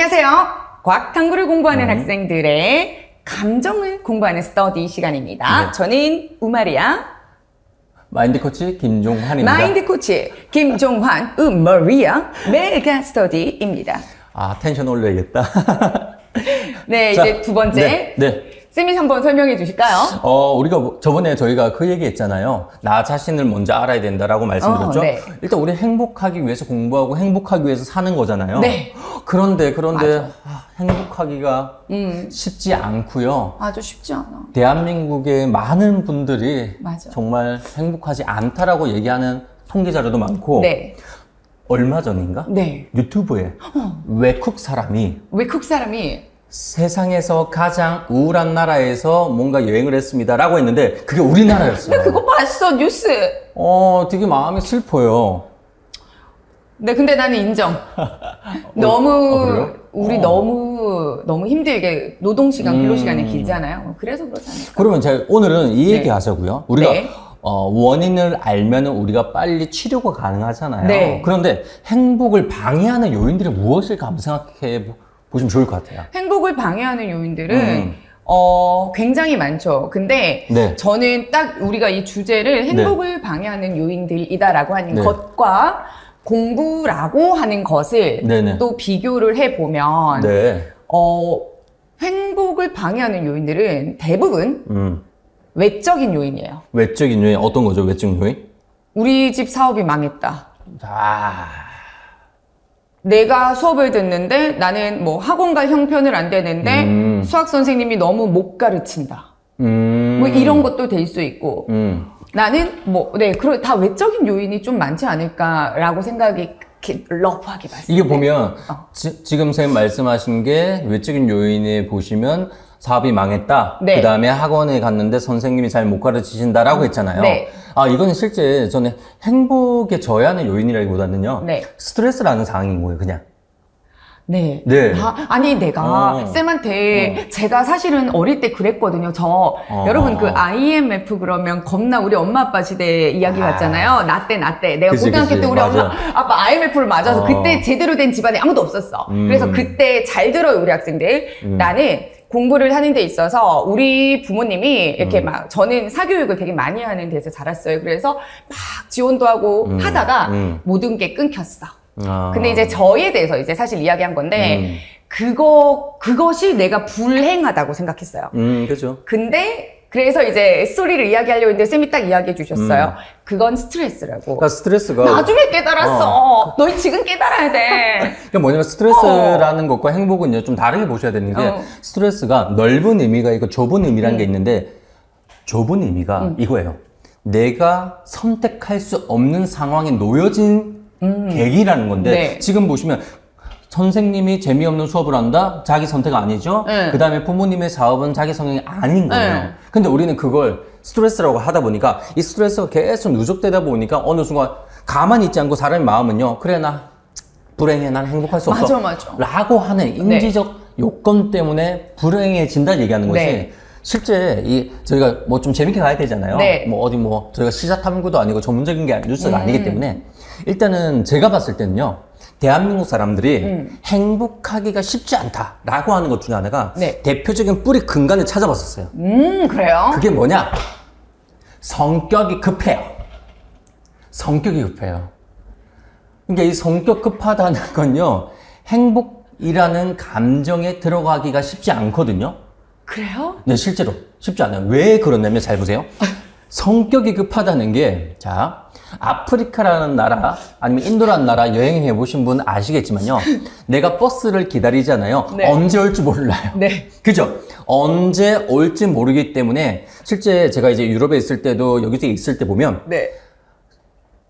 안녕하세요. 과학 탐구를 공부하는 학생들의 감정을 공부하는 스터디 시간입니다. 네. 저는 우마리아 마인드 코치 김종환입니다. 마인드 코치 김종환 우마리아 메가 스터디입니다. 아 텐션 올려야겠다. 네, 자, 이제 두 번째 네, 네. 쌤이 한번 설명해 주실까요? 어 우리가 뭐- 저번에 저희가 그 얘기 했잖아요. 나 자신을 먼저 알아야 된다라고 말씀드렸죠. 어, 네. 일단 우리 행복하기 위해서 공부하고 행복하기 위해서 사는 거잖아요. 네. 그런데 그런데. 아, 행복하기가 음, 쉽지 않고요. 아주 쉽지 않아. 대한민국의 많은 분들이 맞아. 정말 행복하지 않다라고 얘기하는 통계 자료도 많고 네, 얼마 전인가 네. 유튜브에 외국 사람이 외국 사람이 세상에서 가장 우울한 나라에서 뭔가 여행을 했습니다라고 했는데 그게 우리나라였어요. 나 그거 봤어 뉴스. 어, 되게 마음이 슬퍼요. 네, 근데 나는 인정. 너무 어, 그래요? 우리 어. 너무 너무 힘들게 노동 시간, 근로 시간이 음. 길잖아요. 그래서 그렇지 않을까? 그러면 제가 오늘은 이 얘기 네. 하자고요. 우리가 네. 어, 원인을 알면은 우리가 빨리 치료가 가능하잖아요. 네. 그런데 행복을 방해하는 요인들이 무엇일까 한번 생각해 보- 보시면 좋을 것 같아요. 행복을 방해하는 요인들은 음. 어 굉장히 많죠. 근데 네. 저는 딱 우리가 이 주제를 행복을 방해하는 요인들이다라고 하는 네. 것과 공부라고 하는 것을 네네. 또 비교를 해 보면 네. 어 행복을 방해하는 요인들은 대부분 음. 외적인 요인이에요. 외적인 요인 어떤 거죠? 외적 요인? 우리 집 사업이 망했다. 아. 내가 수업을 듣는데 나는 뭐 학원 갈 형편을 안 되는데 음. 수학 선생님이 너무 못 가르친다. 음. 뭐 이런 것도 될 수 있고 음. 나는 뭐 네, 그런 다 외적인 요인이 좀 많지 않을까라고 생각이 러프하게 봤어요. 이게 보면 어. 지, 금 선생님 말씀하신 게 외적인 요인에 보시면 사업이 망했다. 네. 그 다음에 학원에 갔는데 선생님이 잘 못 가르치신다라고 했잖아요. 네. 아 이건 실제 저는 행복에 저해하는 요인이라기보다는요. 네. 스트레스라는 상황인 거예요, 그냥. 네. 네. 나- 아니 내가 어. 쌤한테 제가 사실은 어릴 때 그랬거든요. 저 어. 여러분 그 IMF 그러면 겁나 우리 엄마 아빠 시대 이야기 아. 같잖아요. 나때 나 때 내가 그치, 고등학교 그치. 때 우리 맞아. 엄마 아빠 IMF를 맞아서 어. 그때 제대로 된 집안에 아무도 없었어. 음. 그래서 그때 잘 들어요 우리 학생들. 음. 나는 공부를 하는 데 있어서 우리 부모님이 이렇게 음. 막 저는 사교육을 되게 많이 하는 데서 자랐어요. 그래서 막 지원도 하고 음. 하다가 음. 모든 게 끊겼어. 아. 근데 이제 저에 대해서 이제 사실 이야기한 건데 음. 그거 그것이 내가 불행하다고 생각했어요. 음, 그죠. 근데 그래서 이제 스토리를 이야기하려고 했는데 쌤이 딱 이야기해 주셨어요. 그건 스트레스라고. 그러니까 스트레스가 나중에 깨달았어. 너 지금 깨달아야 돼. 그러니까 뭐냐면 스트레스라는 것과 행복은요 좀 다르게 보셔야 되는 게 어. 스트레스가 넓은 의미가 있고 좁은 의미라는 게 있는데 좁은 의미가 음. 이거예요. 내가 선택할 수 없는 상황에 놓여진 계기라는 건데 음. 네. 지금 보시면 선생님이 재미없는 수업을 한다? 자기 선택 아니죠? 네. 그 다음에 부모님의 사업은 자기 성향이 아닌 거예요. 네. 근데 우리는 그걸 스트레스라고 하다 보니까 이 스트레스가 계속 누적되다 보니까 어느 순간 가만히 있지 않고 사람의 마음은요, 그래, 나 불행해, 난 행복할 수 없어. 맞아, 맞아. 라고 하는 인지적 요건 때문에 불행해진다 얘기하는 것이 네. 실제 이 저희가 뭐 좀 재밌게 가야 되잖아요. 네. 뭐 어디 뭐 저희가 시사 탐구도 아니고 전문적인 게 뉴스가 음. 아니기 때문에 일단은 제가 봤을 때는요. 대한민국 사람들이 음. 행복하기가 쉽지 않다라고 하는 것 중에 하나가 네. 대표적인 뿌리 근간을 찾아봤었어요. 음, 그래요? 그게 뭐냐? 성격이 급해요. 성격이 급해요. 그러니까 이 성격 급하다는 건요, 행복이라는 감정에 들어가기가 쉽지 않거든요. 그래요? 네, 실제로 쉽지 않아요. 왜 그러냐면 잘 보세요. 성격이 급하다는 게, 자, 아프리카라는 나라, 아니면 인도라는 나라 여행해 보신 분 아시겠지만요. 내가 버스를 기다리잖아요. 네. 언제 올지 몰라요. 네. 그죠? 언제 올지 모르기 때문에 실제 제가 이제 유럽에 있을 때도 여기서 있을 때 보면 네.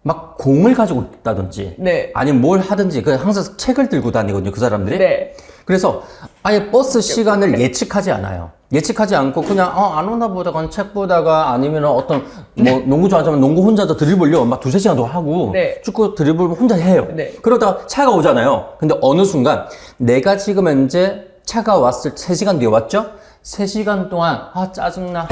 막 공을 가지고 있다든지 네. 아니면 뭘 하든지 그 항상 책을 들고 다니거든요 그 사람들이. 네. 그래서 아예 버스 시간을 예측하지 않아요. 예측하지 않고 그냥 어, 안 오나 보다가 책 보다가 아니면 어떤 뭐 농구 좋아하자면 농구 혼자서 드리블요. 막 두세 시간도 하고 네. 축구 드리블 혼자 해요. 네. 그러다가 차가 오잖아요. 근데 어느 순간 내가 지금 현재 차가 왔을 3시간 뒤에 왔죠? 3시간 동안 아 짜증나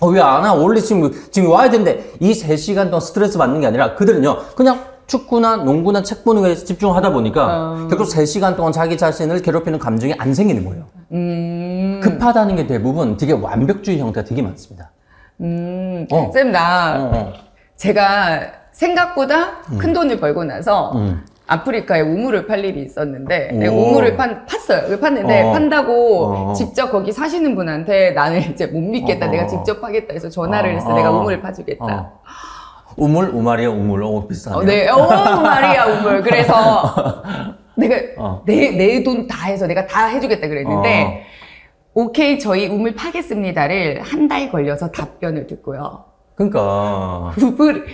어, 왜 안 와? 원래 지금, 지금 와야 되는데, 이 3시간 동안 스트레스 받는 게 아니라, 그들은요, 그냥 축구나 농구나 책 보는 거에 집중하다 보니까 어. 결국 3시간 동안 자기 자신을 괴롭히는 감정이 안 생기는 거예요. 음, 급하다는 게 대부분 되게 완벽주의 형태가 되게 많습니다. 음, 어. 쌤, 나, 어, 어. 제가 생각보다 큰 돈을 벌고 나서 음. 아프리카에 우물을 팔 일이 있었는데 내가 오. 우물을 판, 팠어요. 왜 팠는데 어. 판다고 어. 직접 거기 사시는 분한테 나는 이제 못 믿겠다. 어. 내가 직접 하겠다 해서 전화를 했어. 어. 내가 우물을 파주겠다. 어. 우물, 우말이야, 우물. 오, 비슷하네요. 어, 네, 오 마리아 우물. 그래서 내가 어. 내내 돈 다 해서 내가 다 해주겠다 그랬는데 어. 오케이 저희 우물 파겠습니다를 한 달 걸려서 답변을 듣고요. 그러니까.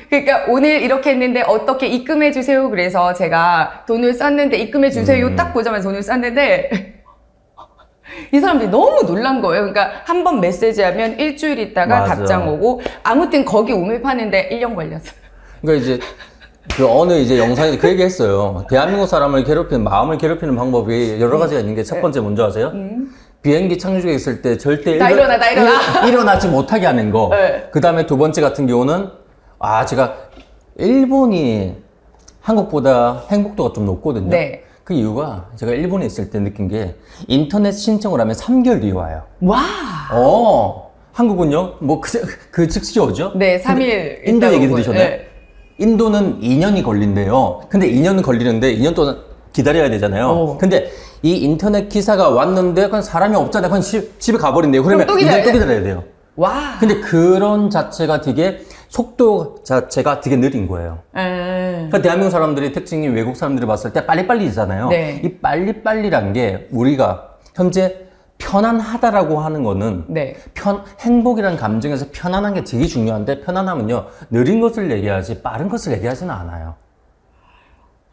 그러니까 오늘 이렇게 했는데 어떻게 입금해 주세요. 그래서 제가 돈을 쐈는데 입금해 주세요. 음. 딱 보자마자 돈을 쐈는데 이 사람들이 너무 놀란 거예요. 그러니까 한 번 메시지하면 일주일 있다가 맞아. 답장 오고 아무튼 거기 우물 파는데 1년 걸렸어요. 그러니까 이제 그 어느 이제 영상에서 그 얘기 했어요. 대한민국 사람을 괴롭히는, 마음을 괴롭히는 방법이 여러 가지가 있는 게 첫 번째 뭔지 아세요? 비행기 착륙에 있을 때 절대 음. 나 일어 나, 나 일어나. 일, 어나 지 못하게 하는 거. 네. 그 다음에 두 번째 같은 경우는 아, 제가 일본이 한국보다 행복도가 좀 높거든요. 네. 그 이유가 제가 일본에 있을 때 느낀 게 인터넷 신청을 하면 3개월 뒤에 와요. 와. 어, 한국은요? 뭐, 그, 그 즉시 오죠? 네, 3일. 인도 얘기 들으셨나요? 인도는 2년이 걸린대요. 근데 2년 걸리는데 2년 동안 기다려야 되잖아요. 어. 근데 이 인터넷 기사가 왔는데 그냥 사람이 없잖아요. 그냥 집, 집에 가버린대요. 그러면 또 2년 기다려야 또 돼? 기다려야 돼요. 와. 근데 그런 자체가 되게 속도 자체가 되게 느린 거예요. 음. 그러니까 대한민국 사람들이 특징이 외국 사람들이 봤을 때 빨리빨리잖아요. 네. 이 빨리빨리란 게 우리가 현재 편안하다라고 하는 거는 네. 편, 행복이라는 감정에서 편안한 게 되게 중요한데 편안하면요 느린 것을 얘기하지 빠른 것을 얘기하지는 않아요.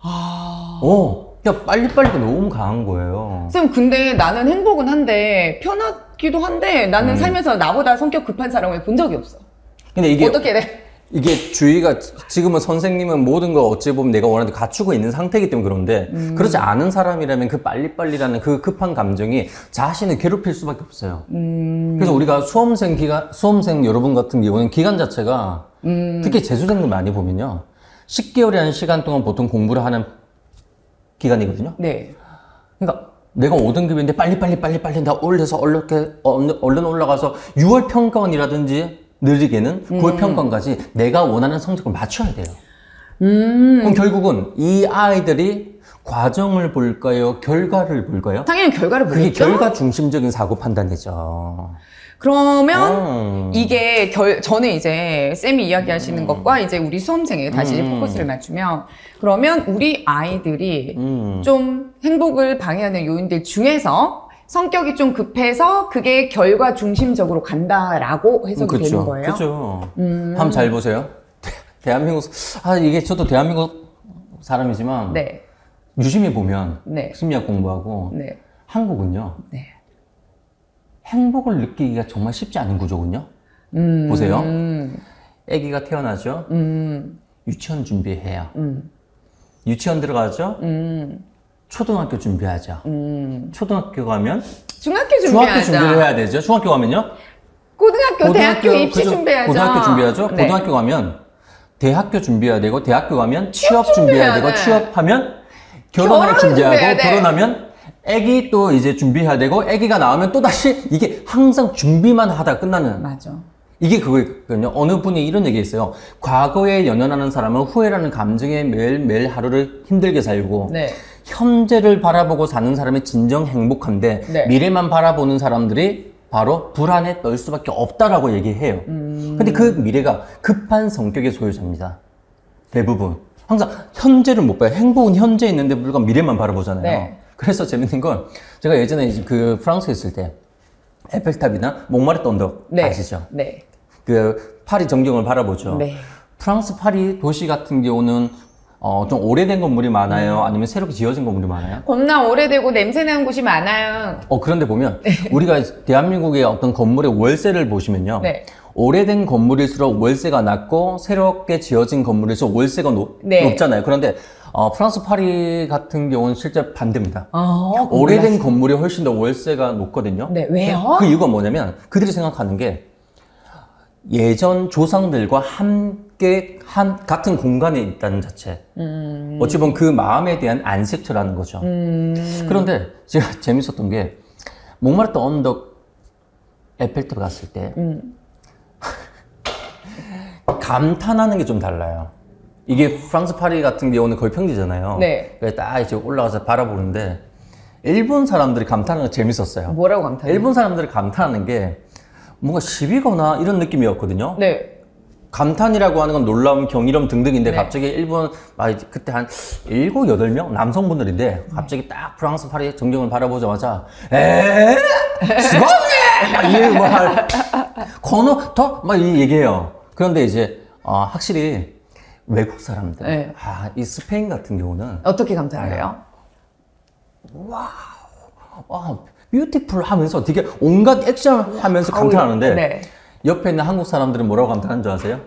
아. 오, 야 빨리빨리가 너무 강한 거예요. 쌤, 근데 나는 행복은 한데, 편하기도 한데, 나는 음. 살면서 나보다 성격 급한 사람을 본 적이 없어. 근데 이게 어떻게 돼? 이게 주의가 지금은 선생님은 모든 걸 어찌 보면 내가 원하는 대 갖추고 있는 상태이기 때문에 그런데 음. 그렇지 않은 사람이라면 그 빨리빨리라는 그 급한 감정이 자신을 괴롭힐 수밖에 없어요. 음. 그래서 우리가 수험생 기간 수험생 여러분 같은 경우는 기간 자체가 음. 특히 재수생들 많이 보면요 10개월이라는 시간 동안 보통 공부를 하는 기간이거든요. 네. 그러니까 내가 5등급인데 빨리 빨리 빨리 빨리 다 올려서 얼른, 얼른 올라가서 6월 평가원이라든지 느리게는 9월 평가원까지 내가 원하는 성적을 맞춰야 돼요. 음. 그럼 결국은 이 아이들이 과정을 볼까요? 결과를 볼까요? 당연히 결과를 그게 보겠죠? 결과 중심적인 사고 판단이죠. 그러면, 음. 이게 결, 저는 이제 쌤이 이야기하시는 것과 이제 우리 수험생에 다시 음. 포커스를 맞추면, 그러면 우리 아이들이 음. 좀 행복을 방해하는 요인들 중에서 성격이 좀 급해서 그게 결과 중심적으로 간다라고 해석이 되는 거예요. 그죠. 음. 한번 잘 보세요. 대한민국, 아, 이게 저도 대한민국 사람이지만, 네, 유심히 보면, 네, 심리학 공부하고, 네, 한국은요, 네. 행복을 느끼기가 정말 쉽지 않은 구조군요. 음, 보세요. 음, 아기가 태어나죠. 음, 유치원 준비해요. 음, 유치원 들어가죠. 음, 초등학교 준비하죠. 음. 초등학교 가면 중학교 중학교 준비하자. 준비를 해야 되죠. 중학교 가면요. 고등학교, 대학교 입시 그죠? 준비하자. 고등학교 준비하죠. 네. 고등학교 가면 대학교 준비해야 되고 대학교 가면 취업, 취업 준비해야 되고 준비해야. 취업하면 결혼을 준비하고. 결혼하면 아기 또 이제 준비해야 되고 아기가 나오면 또 다시 이게 항상 준비만 하다 끝나는 맞아. 이게 그거거든요. 어느 분이 이런 얘기 했어요. 과거에 연연하는 사람은 후회라는 감정에 매일매일 하루를 힘들게 살고 네. 현재를 바라보고 사는 사람이 진정 행복한데 네. 미래만 바라보는 사람들이 바로 불안에 떨 수밖에 없다라고 얘기해요. 음. 근데 그 미래가 급한 성격의 소유자입니다. 대부분. 항상 현재를 못 봐요. 행복은 현재에 있는데 물건 미래만 바라보잖아요. 네. 그래서 재밌는 건 제가 예전에 이제 그 프랑스에 있을 때 에펠탑이나 몽마르트 언덕 네. 아시죠? 네. 그 파리 전경을 바라보죠. 네. 프랑스 파리 도시 같은 경우는 어, 좀 오래된 건물이 많아요? 음. 아니면 새롭게 지어진 건물이 많아요? 겁나 오래되고 냄새 나는 곳이 많아요. 어, 그런데 보면 우리가 대한민국의 어떤 건물의 월세를 보시면요. 네. 오래된 건물일수록 월세가 낮고 새롭게 지어진 건물일수록 월세가 높, 네. 높잖아요. 그런데 어, 프랑스 파리 같은 경우는 실제 반대입니다. 아, 오래된 건물이 훨씬 더 월세가 높거든요. 네, 왜요? 그 이유가 뭐냐면 그들이 생각하는 게 예전 조상들과 함께 한 같은 공간에 있다는 자체. 어찌 보면 그 마음에 대한 안식처라는 거죠. 그런데 제가 재밌었던 게 목마르트 언덕 에펠탑 갔을 때 감탄하는 게 좀 달라요. 이게 프랑스 파리 같은 경우는 거의 평지잖아요. 네. 그래서 딱 이제 올라가서 바라보는데 일본 사람들이 감탄하는 게 재밌었어요. 뭐라고 감탄해요? 일본 사람들이 감탄하는 게 뭔가 시비거나 이런 느낌이었거든요. 네. 감탄이라고 하는 건 놀라움, 경이름 등등인데 네. 갑자기 일본 아 그때 한 일곱 여덟 명 남성분들인데 갑자기 딱 프랑스 파리 전경을 바라보자마자 에 스바네 이말 코너 더막 얘기해요. 그런데 이제 어, 확실히 외국 사람들 네. 아 이 스페인 같은 경우는 어떻게 감탄해요? 와 뷰티풀 하면서 되게 온갖 액션 하면서 감탄하는데 네. 옆에 있는 한국 사람들은 뭐라고 감탄하는 줄 아세요?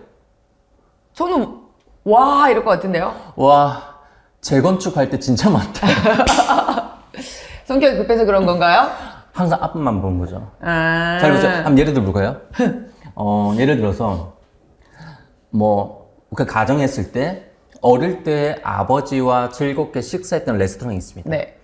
저는 와 이럴 것 같은데요. 와 재건축할 때 진짜 많다. 성격이 급해서 그런 건가요? 항상 앞만 보는 거죠. 아. 자, 그래서 한번 예를 들어 볼까요? 어, 예를 들어서 뭐 그 가정했을 때 어릴 때 아버지와 즐겁게 식사했던 레스토랑이 있습니다. 네.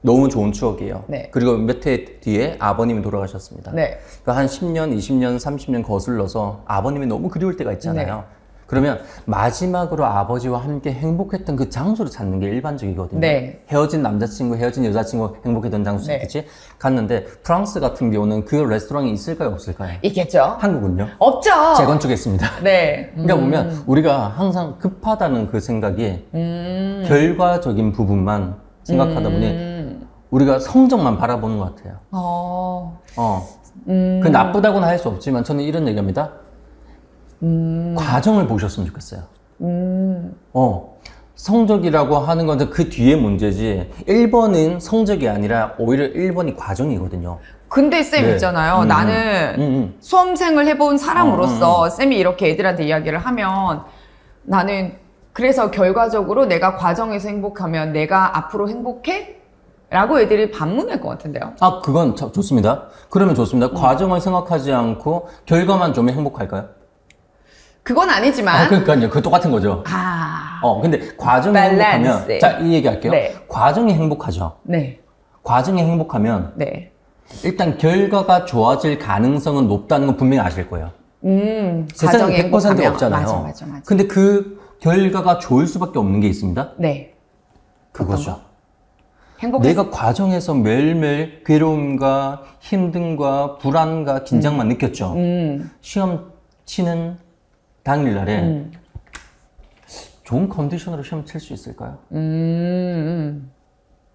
너무 좋은 추억이에요. 네. 그리고 몇 해 뒤에 아버님이 돌아가셨습니다. 네. 그한 10년, 20년, 30년 거슬러서 아버님이 너무 그리울 때가 있잖아요. 네. 그러면 마지막으로 아버지와 함께 행복했던 그 장소를 찾는 게 일반적이거든요. 네. 헤어진 남자친구, 헤어진 여자친구 행복했던 장소 네. 찾겠지? 갔는데 프랑스 같은 경우는 그 레스토랑이 있을까요, 없을까요? 있겠죠. 한국은요? 없죠. 재건축했습니다. 네. 그러니까 보면 우리가 항상 급하다는 그 생각이 음. 결과적인 부분만 생각하다 보니 우리가 성적만 바라보는 것 같아요. 어. 어. 음. 그 나쁘다고는 할 수 없지만 저는 이런 얘기합니다. 과정을 보셨으면 좋겠어요. 음. 어. 성적이라고 하는 건 그 뒤에 문제지. 1번은 성적이 아니라 오히려 1번이 과정이거든요. 근데 쌤 네. 있잖아요. 음, 나는 음, 음. 수험생을 해본 어, 사람으로서 쌤이 이렇게 애들한테 이야기를 하면 나는 그래서 결과적으로 내가 과정에서 행복하면 내가 앞으로 행복해? 라고 애들이 반문할 것 같은데요. 아, 그건 참 좋습니다. 그러면 좋습니다. 음. 과정을 생각하지 않고 결과만 좀 행복할까요? 그건 아, 아니지만 그러니까요. 그 똑같은 거죠. 아, 어, 근데 과정이 밸런스. 행복하면 자, 이 얘기 할게요. 네. 과정이 행복하죠. 네, 과정이 행복하면 네. 일단 결과가 좋아질 가능성은 높다는 건 분명히 아실 거예요. 음, 세상에 과정이 100% 행복하면. 없잖아요. 맞아, 맞아, 맞아. 근데 그 결과가 좋을 수밖에 없는 게 있습니다. 네. 그거죠. 행복해. 내가 과정에서 매일매일 괴로움과 힘듦과 불안과 긴장만 느꼈죠. 음, 시험 치는 당일날에 음. 좋은 컨디션으로 시험 칠 수 있을까요? 음,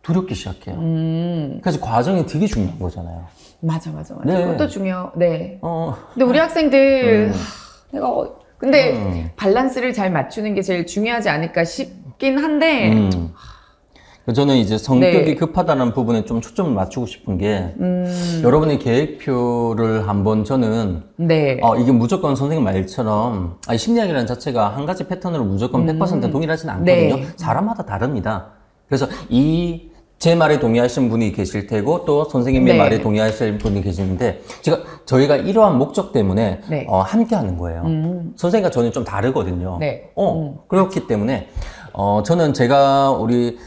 두렵기 시작해요. 음. 그래서 과정이 되게 중요한 거잖아요. 맞아, 맞아, 맞아. 네. 그것도 중요. 네. 어, 근데 우리 학생들 하, 내가 어- 근데 음. 밸런스를 잘 맞추는 게 제일 중요하지 않을까 싶긴 한데 음. 저는 이제 성격이 네. 급하다는 부분에 좀 초점을 맞추고 싶은 게 음, 여러분의 계획표를 한번 저는 네. 어, 이게 무조건 선생님 말처럼 아니, 심리학이라는 자체가 한 가지 패턴으로 무조건 100% 동일하진 않거든요. 네. 사람마다 다릅니다. 그래서 이 제 말에 동의하시는 분이 계실 테고 또 선생님의 네. 말에 동의하실 분이 계시는데 제가 저희가 이러한 목적 때문에 네. 어, 함께 하는 거예요. 음, 선생님과 저는 좀 다르거든요. 네. 어, 그렇기 때문에, 어, 저는 제가 우리,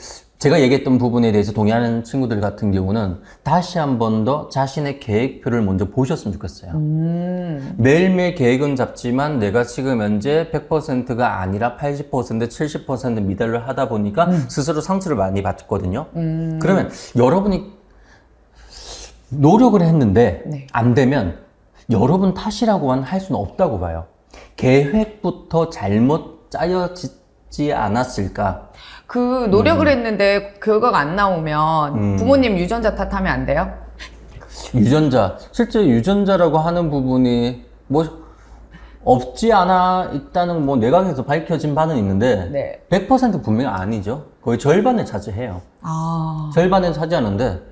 제가 얘기했던 부분에 대해서 동의하는 친구들 같은 경우는 다시 한 번 더 자신의 계획표를 먼저 보셨으면 좋겠어요. 음, 매일매일 계획은 잡지만 내가 지금 현재 100%가 아니라 80%, 70% 미달을 하다 보니까 스스로 상처를 많이 받거든요. 음. 그러면 여러분이 노력을 했는데 네. 안 되면 여러분 탓이라고는 할 수는 없다고 봐요. 계획부터 잘못 짜여지지 않았을까? 그 노력을 했는데 결과가 안 나오면 음. 부모님 유전자 탓하면 안 돼요? 유전자, 실제 유전자라고 하는 부분이 뭐 없지 않아 있다는 뭐 내각에서 밝혀진 바는 있는데 네. 100% 분명히 아니죠. 거의 절반을 차지해요. 아, 절반을 차지하는데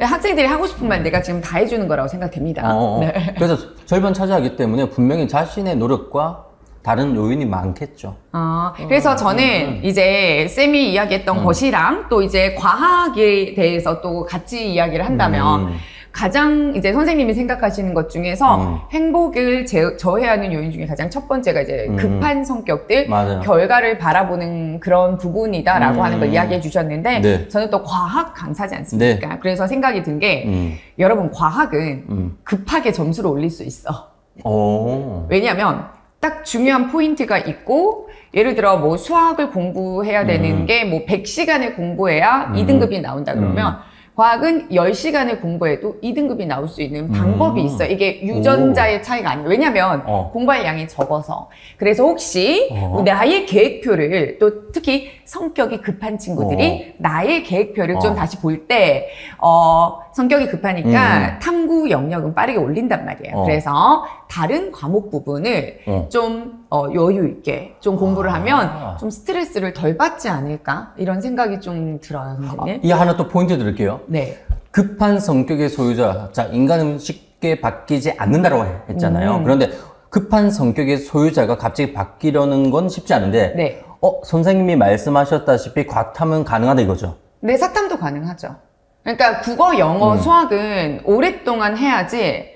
학생들이 하고 싶은 말 내가 지금 다 해주는 거라고 생각됩니다. 어, 어. 네. 그래서 절반 차지하기 때문에 분명히 자신의 노력과 다른 요인이 많겠죠. 아, 그래서 저는 이제 쌤이 이야기했던 것이랑 또 이제 과학에 대해서 또 같이 이야기를 한다면 음. 가장 이제 선생님이 생각하시는 것 중에서 음. 행복을 제, 저해하는 요인 중에 가장 첫 번째가 이제 음. 급한 성격들, 맞아요. 결과를 바라보는 그런 부분이다라고 음. 하는 걸 이야기해 주셨는데 네. 저는 또 과학 강사지 않습니까? 그래서 생각이 든게 음. 여러분 과학은 음. 급하게 점수를 올릴 수 있어. 오. 왜냐하면 딱 중요한 포인트가 있고 예를 들어 뭐 수학을 공부해야 되는 음. 게뭐 100시간을 공부해야 음. 2등급이 나온다 그러면 과학은 10시간을 공부해도 2등급이 나올 수 있는 방법이 음. 있어. 이게 유전자의 차이가 아니에요. 왜냐면 어. 공부할 양이 적어서. 그래서 혹시 어. 나의 계획표를 또 특히 성격이 급한 친구들이 나의 계획표를 좀 어. 다시 볼 때, 어, 성격이 급하니까 음. 탐구 영역은 빠르게 올린단 말이에요. 어. 그래서 다른 과목 부분을 어. 좀 어, 여유 있게 좀 공부를 아. 하면 좀 스트레스를 덜 받지 않을까? 이런 생각이 좀 들어요, 선생님. 이 하나 또 포인트 드릴게요. 네. 급한 성격의 소유자. 자, 인간은 쉽게 바뀌지 않는다고 했잖아요. 음. 그런데 급한 성격의 소유자가 갑자기 바뀌려는 건 쉽지 않은데, 네. 어, 선생님이 말씀하셨다시피 과탐은 가능하다 이거죠. 네, 사탐도 가능하죠. 그러니까 국어, 영어, 음. 수학은 오랫동안 해야지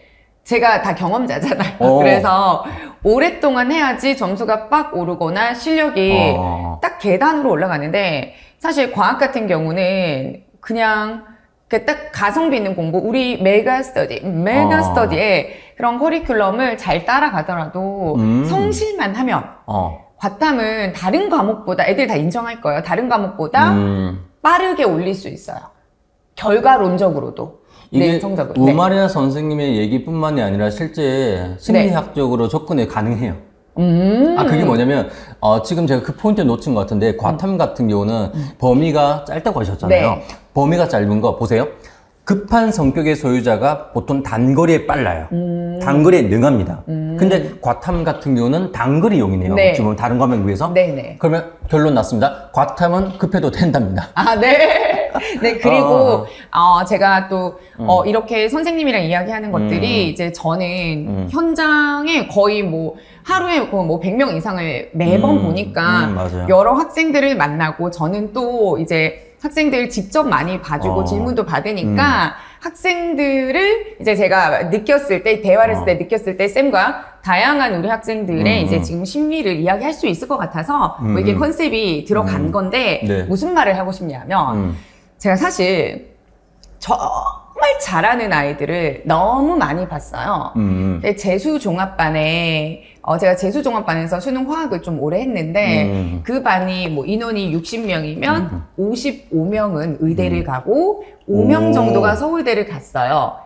제가 다 경험자잖아요. 어. 그래서 오랫동안 해야지 점수가 빡 오르거나 실력이 어. 딱 계단으로 올라가는데 사실 과학 같은 경우는 그냥 그딱 가성비 있는 공부, 우리 메가 스터디, 메가 어. 스터디에 그런 커리큘럼을 잘 따라가더라도 음. 성실만 하면 어. 과탐은 다른 과목보다 애들 다 인정할 거예요. 다른 과목보다 음. 빠르게 올릴 수 있어요. 결과론적으로도. 이게 네, 성적을. 네. 우마리아 선생님의 얘기뿐만이 아니라 실제 심리학적으로 접근이 가능해요. 음. 아, 그게 뭐냐면, 어, 지금 제가 그 포인트 놓친 것 같은데, 과탐 같은 경우는 범위가 짧다고 하셨잖아요. 네. 범위가 짧은 거 보세요. 급한 성격의 소유자가 보통 단거리에 빨라요. 음. 단거리에 능합니다. 근데 과탐 같은 경우는 단거리용이네요. 네. 지금 다른 과목 비해서. 네네. 그러면 결론 났습니다. 과탐은 급해도 된답니다. 아, 네. 네, 그리고, 어. 어, 제가 또, 어, 이렇게 선생님이랑 이야기하는 것들이 음. 이제 저는 음. 현장에 거의 뭐, 하루에 거의 뭐 100명 이상을 매번 음. 보니까 음. 여러 학생들을 만나고 저는 또 이제 학생들 직접 많이 봐주고 어. 질문도 받으니까 학생들을 이제 제가 느꼈을 때 대화를 했을 때 느꼈을 때 쌤과 다양한 우리 학생들의 음. 이제 지금 심리를 이야기할 수 있을 것 같아서 뭐 음. 이게 컨셉이 들어간 음. 건데 네. 무슨 말을 하고 싶냐면 음. 제가 사실 정말 잘하는 아이들을 너무 많이 봤어요. 음. 재수 종합반에 어 제가 재수 종합반에서 수능 화학을 좀 오래 했는데 음. 그 반이 뭐 인원이 60명이면 55명은 의대를 가고 오. 5명 정도가 서울대를 갔어요.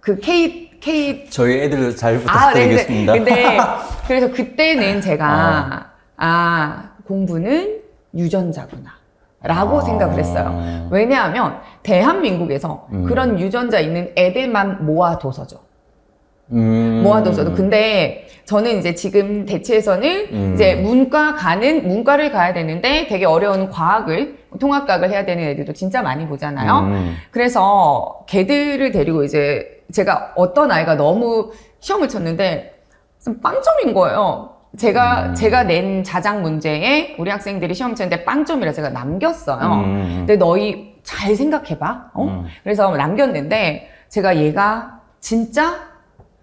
그 K K 저희 애들 잘 아, 네, 부탁드리겠습니다. 근데, 근데 그래서 그때는 제가 아 공부는 유전자구나. 라고 아. 생각을 했어요. 왜냐하면 대한민국에서 음. 그런 유전자 있는 애들만 모아둬서죠. 음. 모아둬서도. 근데 저는 이제 지금 대체에서는 음. 이제 문과 가는, 문과를 가야 되는데 되게 어려운 과학을, 통합과학을 해야 되는 애들도 진짜 많이 보잖아요. 음. 그래서 걔들을 데리고 이제 제가 어떤 아이가 너무 시험을 쳤는데 좀 빵점인 거예요. 제가 음. 제가 낸 자작 문제에 우리 학생들이 시험 쳤는데 빵점이라 제가 남겼어요. 음. 근데 너희 잘 생각해봐. 어? 음. 그래서 남겼는데 제가 얘가 진짜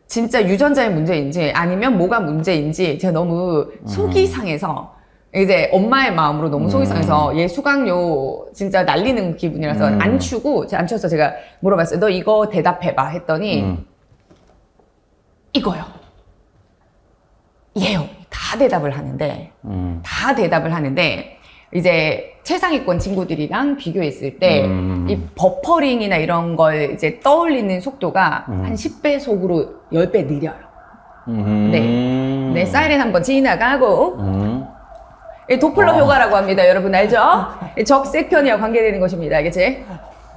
진짜 유전자의 문제인지 아니면 뭐가 문제인지 제가 너무 속이 상해서 이제 엄마의 마음으로 너무 속이 음. 상해서 얘 수강료 진짜 날리는 기분이라서 음. 안 추고 제가 안 쳐서 제가 물어봤어요. 너 이거 대답해봐 했더니 음. 이거요. 예요. 다 대답을 하는데 음. 다 대답을 하는데 이제 최상위권 친구들이랑 비교했을 때이 음. 버퍼링이나 이런 걸 이제 떠올리는 속도가 음. 한 10배 속으로 10배 느려요. 음. 네. 네, 사이렌 한번 지나가고 음. 이 도플러 어. 효과라고 합니다. 여러분 알죠? 이 적색편이와 관계되는 것입니다. 알겠지?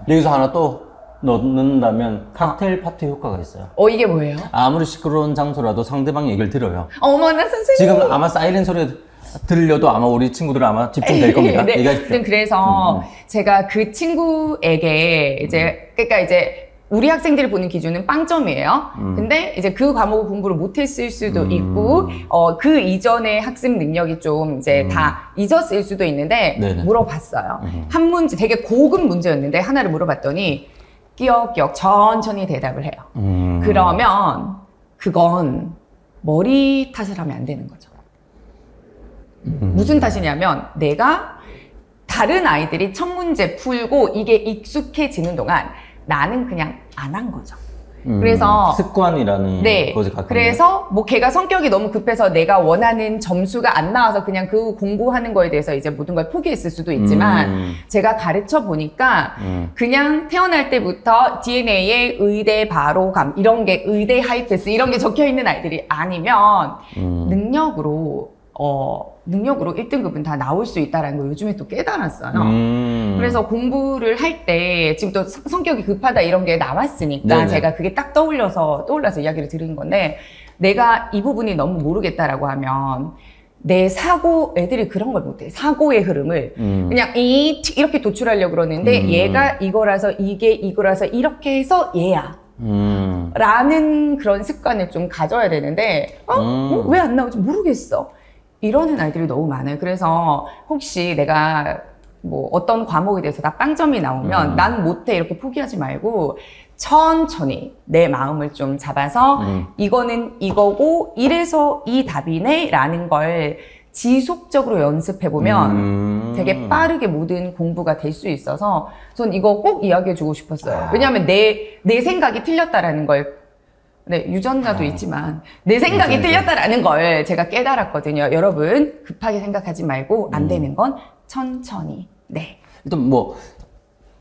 여기서 하나 또 넣는다면 칵테일 파티 효과가 있어요. 어 이게 뭐예요? 아무리 시끄러운 장소라도 상대방 얘기를 들어요. 어머나 선생님. 지금 아마 사이렌 소리 들려도 아마 우리 친구들 아마 집중될 겁니다. 네. 얘기하십시오. 그래서 제가 그 친구에게 이제 그러니까 이제 우리 학생들이 보는 기준은 빵점이에요. 근데 이제 그 과목을 공부를 못했을 수도 음. 있고, 어, 그 이전의 학습 능력이 좀 이제 다 잊었을 수도 있는데, 네네. 물어봤어요. 음. 한 문제, 되게 고급 문제였는데, 하나를 물어봤더니, 끼역끼역 천천히 대답을 해요. 음. 그러면 그건 머리 탓을 하면 안 되는 거죠. 음. 무슨 탓이냐면 내가 다른 아이들이 첫 문제 풀고 이게 익숙해지는 동안 나는 그냥 안 한 거죠. 음. 그래서- 습관이라는 네. 것에 가까운 그래서 뭐 걔가 성격이 너무 급해서 내가 원하는 점수가 안 나와서 그냥 그 공부하는 거에 대해서 이제 모든 걸 포기했을 수도 있지만 음. 제가 가르쳐 보니까 음. 그냥 태어날 때부터 DNA에 의대 바로감 이런 게 의대 하이패스 이런 게 적혀 있는 아이들이 아니면 음. 능력으로 어 능력으로 1등급은 다 나올 수 있다라는 걸 요즘에 또 깨달았어요. 음. 그래서 공부를 할 때 지금 또 성- 성격이 급하다 이런 게 나왔으니까 네네. 제가 그게 딱 떠올려서 떠올라서 이야기를 드린 건데 내가 이 부분이 너무 모르겠다라고 하면 내 사고 애들이 그런 걸 못해 사고의 흐름을 음. 그냥 이 이렇게 도출하려고 그러는데 음. 얘가 이거라서 이게 이거라서 이렇게 해서 얘야 음. 라는 그런 습관을 좀 가져야 되는데 어? 음. 왜안 나오지 모르겠어 이러는 아이들이 너무 많아요 그래서 혹시 내가 뭐 어떤 과목에 대해서 다 빵점이 나오면 음. 난 못해 이렇게 포기하지 말고 천천히 내 마음을 좀 잡아서 음. 이거는 이거고 이래서 이 답이네 라는 걸 지속적으로 연습해 보면 음. 되게 빠르게 모든 공부가 될 수 있어서 전 이거 꼭 이야기해 주고 싶었어요. 왜냐하면 내, 내 생각이 틀렸다라는 걸, 네, 유전자도 아. 있지만, 내 생각이 유전자. 틀렸다라는 걸 제가 깨달았거든요. 여러분, 급하게 생각하지 말고, 안 음. 되는 건 천천히. 네. 일단 뭐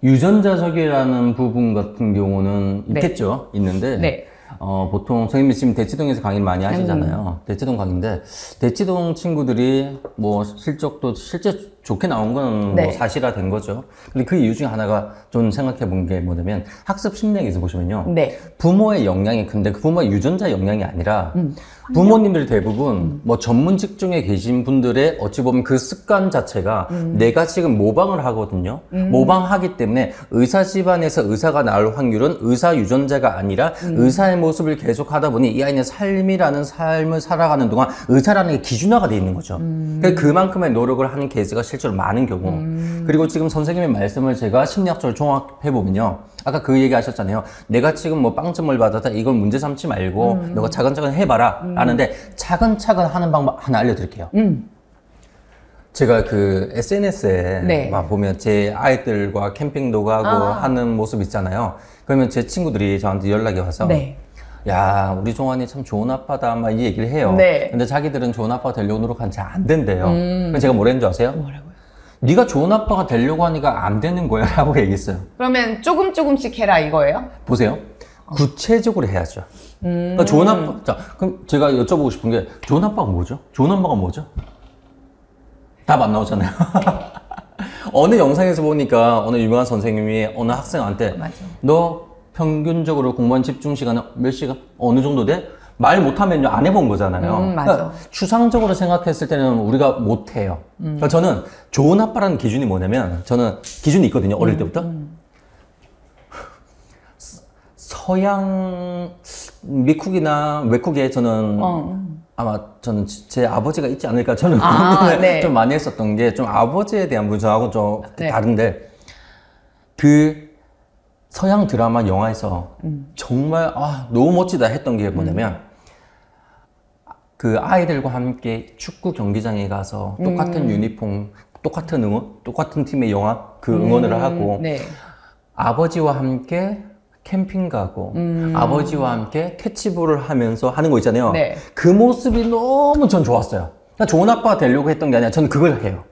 유전자적이라는 부분 같은 경우는 네. 있겠죠. 있는데 네. 어, 보통 선생님이 지금 대치동에서 강의를 많이 하시잖아요. 대치동 강의인데 대치동 친구들이 뭐 실적도 실제 좋게 나온 건 네. 뭐 사실화 된 거죠. 근데 그 이유 중에 하나가 좀 생각해 본 게 뭐냐면 학습 심리학에서 보시면요. 네. 부모의 영향이 큰데 그 부모의 유전자 영향이 아니라 음. 부모님들이 대부분 뭐 전문 직종에 계신 분들의 어찌 보면 그 습관 자체가 음. 내가 지금 모방을 하거든요. 모방하기 때문에 의사 집안에서 의사가 나올 확률은 의사 유전자가 아니라 음. 의사의 모습을 계속 하다 보니 이 아이는 삶이라는 삶을 살아가는 동안 의사라는 게 기준화가 돼 있는 거죠. 음. 그러니까 그만큼의 노력을 하는 케이스가 실제로 많은 경우. 그리고 지금 선생님의 말씀을 제가 심리학적으로 종합해 보면요. 아까 그 얘기 하셨잖아요. 내가 지금 뭐 빵점을 받았다. 이걸 문제 삼지 말고 음. 너가 차근차근 해봐라. 라는데 차근차근 하는 방법 하나 알려드릴게요. 음. 제가 그 SNS에 네. 막 보면 제 아이들과 캠핑도 가고 아. 하는 모습 있잖아요. 그러면 제 친구들이 저한테 연락이 와서 네. 야, 우리 종환이 참 좋은 아빠다. 막 이 얘기를 해요. 네. 근데 자기들은 좋은 아빠가 되려고 노력하는데 잘안 된대요. 음. 그래서 제가 뭐라는 줄 아세요? 뭐라고요? 네가 좋은 아빠가 되려고 하니까 안 되는 거야 라고 얘기했어요. 그러면 조금 조금씩 해라 이거예요? 보세요. 구체적으로 해야죠. 그러니까 좋은 아빠. 자, 그럼 제가 여쭤보고 싶은 게 좋은 아빠가 뭐죠? 좋은 엄마가 뭐죠? 답 안 나오잖아요. 어느 영상에서 보니까 어느 유명한 선생님이 어느 학생한테 맞아. 너 평균적으로 공부한 집중 시간은 몇 시간? 어느 정도 돼? 말 못하면요 안 해본 거잖아요. 음, 맞아. 그러니까 추상적으로 생각했을 때는 우리가 못해요. 음. 그러니까 저는 좋은 아빠라는 기준이 뭐냐면 저는 기준이 있거든요 음, 어릴 때부터 서양 미국이나 외국에 저는 어. 아마 저는 지- 제 아버지가 있지 않을까 저는 아, 네. 좀 많이 했었던 게 좀 아버지에 대한 부분하고 좀 네. 다른데 그 서양 드라마 영화에서 음. 정말 아 너무 멋지다 했던 게 뭐냐면 그 아이들과 함께 축구 경기장에 가서 똑같은 음. 유니폼 똑같은 응원 똑같은 팀의 영화 그 응원을 하고 네. 아버지와 함께 캠핑 가고 음. 아버지와 함께 캐치볼을 하면서 하는 거 있잖아요. 네. 그 모습이 너무 전 좋았어요. 그러니까 좋은 아빠가 되려고 했던 게 아니라 저는 그걸 해요.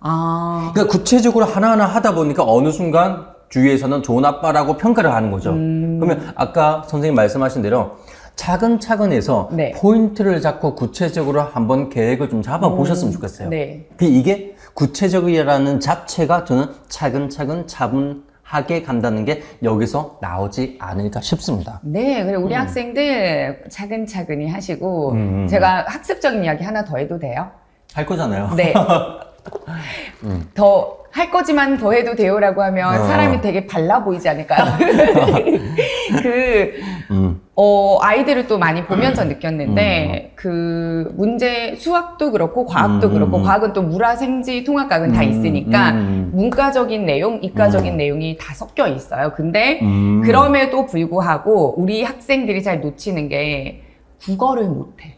아. 그러니까 구체적으로 하나하나 하다 보니까 어느 순간 주위에서는 좋은 아빠라고 평가를 하는 거죠. 음. 그러면 아까 선생님 말씀하신 대로 차근차근 해서 네. 포인트를 잡고 구체적으로 한번 계획을 좀 잡아 보셨으면 좋겠어요. 네. 그 이게 구체적이라는 자체가 저는 차근차근 차분하게 간다는 게 여기서 나오지 않을까 싶습니다. 네, 그리고 우리 학생들 차근차근히 하시고 음. 제가 학습적인 이야기 하나 더 해도 돼요? 할 거잖아요. 네. 더 할 거지만 더 해도 돼요라고 하면 어. 사람이 되게 발라 보이지 않을까요? 그 음. 어, 아이들을 또 많이 보면서 음. 느꼈는데, 그, 문제, 수학도 그렇고, 과학도 음, 그렇고, 음. 과학은 또 물화 생지, 통합각은 다 음, 있으니까, 음. 문과적인 내용, 이과적인 음. 내용이 다 섞여 있어요. 근데, 음. 그럼에도 불구하고, 우리 학생들이 잘 놓치는 게, 국어를 못해.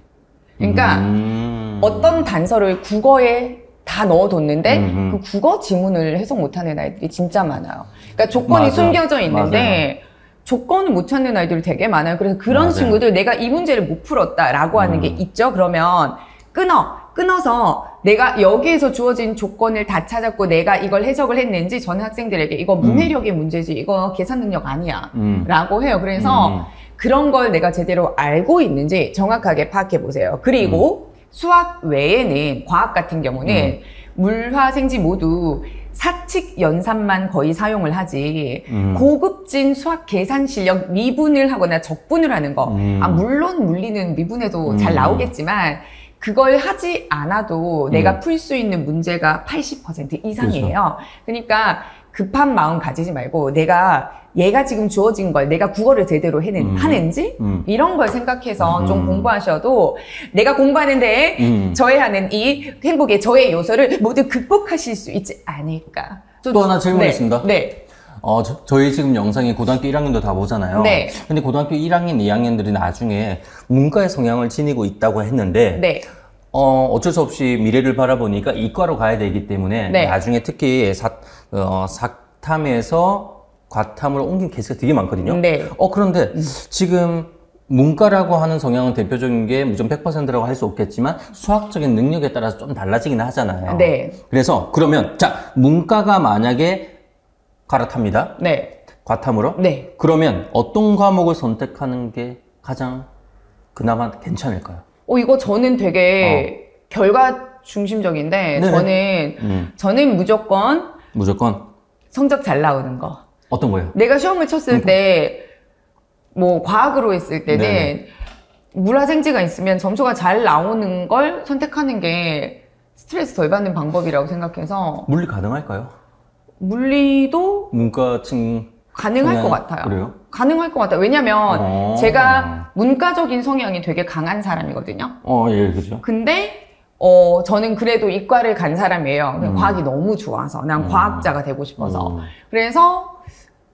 그러니까, 음. 어떤 단서를 국어에 다 넣어뒀는데 음, 음. 그 국어 지문을 해석 못하는 아이들이 진짜 많아요. 그러니까 조건이 맞아. 숨겨져 있는데 조건을 못 찾는 아이들이 되게 많아요. 그래서 그런 맞아요. 친구들 내가 이 문제를 못 풀었다라고 하는 음. 게 있죠. 그러면 끊어. 끊어서 내가 여기에서 주어진 조건을 다 찾았고 내가 이걸 해석을 했는지 전 학생들에게 이거 문해력의 문제지 이거 계산 능력 아니야 음. 라고 해요. 그래서 음. 그런 걸 내가 제대로 알고 있는지 정확하게 파악해 보세요. 그리고 수학 외에는 과학 같은 경우는 물화 생지 모두 사칙 연산만 거의 사용을 하지 음. 고급진 수학 계산 실력 미분을 하거나 적분을 하는 거. 음. 아 물론 물리는 미분에도 음. 잘 나오겠지만 그걸 하지 않아도 내가 음. 풀수 있는 문제가 80% 이상이에요. 그러니까 급한 마음 가지지 말고 내가 얘가 지금 주어진 걸 내가 국어를 제대로 해는, 음. 하는지 음. 이런 걸 생각해서 좀 음. 공부하셔도 내가 공부하는데 음. 저해하는 이 행복의 저해 요소를 모두 극복하실 수 있지 않을까. 저- 또 하나 질문 네, 있습니다. 네. 어, 저, 저희 지금 영상이 고등학교 1학년도 다 보잖아요. 네. 근데 고등학교 1학년, 2학년들이 나중에 문과의 성향을 지니고 있다고 했는데, 네. 어, 어쩔 수 없이 미래를 바라보니까 이과로 가야 되기 때문에 네. 나중에 특히 사, 어, 사탐에서 과탐으로 옮긴 케이스가 되게 많거든요. 네. 어, 그런데 지금 문과라고 하는 성향은 대표적인 게 무조건 100%라고 할 수 없겠지만 수학적인 능력에 따라서 좀 달라지긴 하잖아요. 네. 그래서 그러면 자, 문과가 만약에 갈아탑니다. 네. 과탐으로. 네. 그러면 어떤 과목을 선택하는 게 가장 그나마 괜찮을까요? 어, 이거 저는 되게 결과 중심적인데, 어. 네네. 저는, 음, 저는 무조건 무조건 성적 잘 나오는 거. 어떤 거예요? 내가 시험을 쳤을 때, 뭐, 과학으로 했을 때는, 네네. 물화생지가 있으면 점수가 잘 나오는 걸 선택하는 게 스트레스 덜 받는 방법이라고 생각해서, 물리 가능할까요? 물리도 문과층 가능할 것 같아요. 그래요? 가능할 것 같아요. 왜냐면, 어. 제가 문과적인 성향이 되게 강한 사람이거든요. 어, 예, 그죠. 근데 어 저는 그래도 이과를 간 사람이에요. 음. 과학이 너무 좋아서 난 음. 과학자가 되고 싶어서. 음. 그래서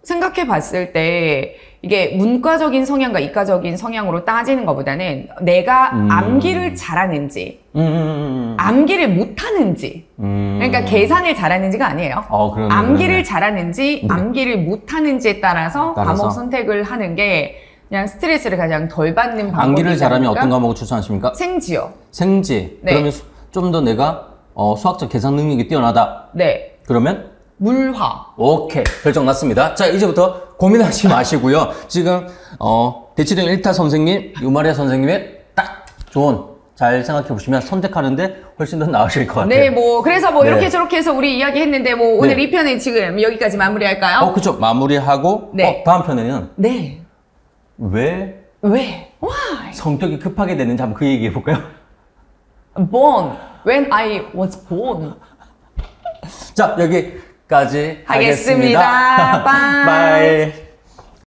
생각해 봤을 때 이게 문과적인 성향과 이과적인 성향으로 따지는 것보다는 내가 음. 암기를 잘하는지 음, 음, 음, 암기를 못하는지 음. 그러니까 계산을 잘하는지가 아니에요. 어, 암기를 그러네. 잘하는지 네. 암기를 못하는지에 따라서, 따라서? 과목 선택을 하는 게 그냥 스트레스를 가장 덜 받는 방법이지 암기를 잘하면? 어떤 과목을 추천하십니까? 생지요. 생지. 네. 그러면 좀 더 내가 어, 수학적 계산 능력이 뛰어나다. 네. 그러면 물화. 오케이 결정 났습니다. 자 이제부터 고민하지 마시고요. 지금 어, 대치동 1타 선생님, 유마리아 선생님의 딱 좋은 잘 생각해 보시면 선택하는데 훨씬 더 나으실 것 같아요. 네, 뭐 그래서 뭐 네. 이렇게 저렇게 해서 우리 이야기했는데 뭐 오늘 네. 이 편은 지금 여기까지 마무리할까요? 어 그죠 마무리하고 네. 어, 다음 편에는 네. 왜 왜? Why? 성격이 급하게 되는지 한번 그 얘기 해 볼까요? Born. When I was born. 자 여기까지 하겠습니다. 하겠습니다. 빠이. 바이.